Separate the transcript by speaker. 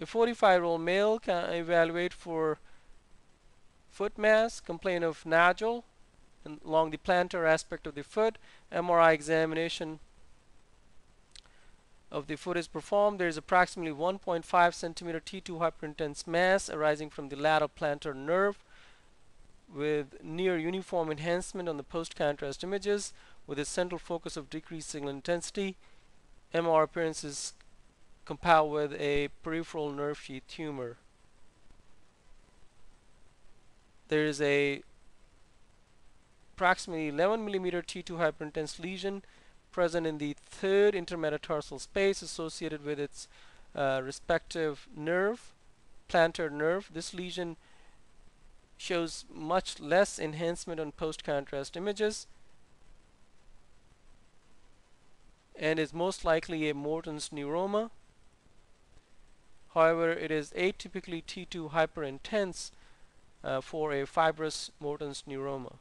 Speaker 1: A 45-year-old male can evaluate for foot mass, complain of nodule along the plantar aspect of the foot, MRI examination of the foot is performed. There is approximately 1.5 centimeter T2 hyperintense mass arising from the lateral plantar nerve with near uniform enhancement on the post-contrast images with a central focus of decreased signal intensity. MR appearance is compiled with a peripheral nerve sheath tumor. There is a approximately 11 millimeter T2 hyperintense lesion present in the third intermetatarsal space associated with its uh, respective nerve, plantar nerve. This lesion shows much less enhancement on post-contrast images and is most likely a Morton's neuroma. However, it is atypically T2 hyperintense uh, for a fibrous Morton's neuroma.